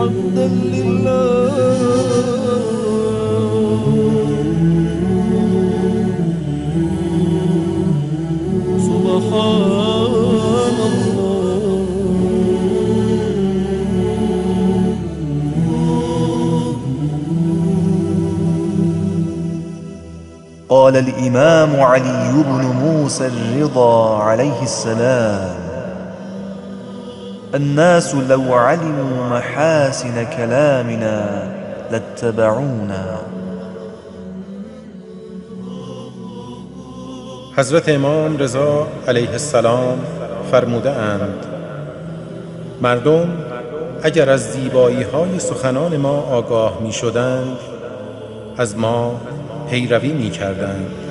حمدا لله. سبحان الله. قال الإمام علي بن موسى الرضا عليه السلام. الناس لو علموا محاسن كلامنا لاتبعونا. حضرت امام رضا علیه السلام فرموده اند مردم اگر از زیبایی های سخنان ما آگاه می شدند از ما پیروی می کردند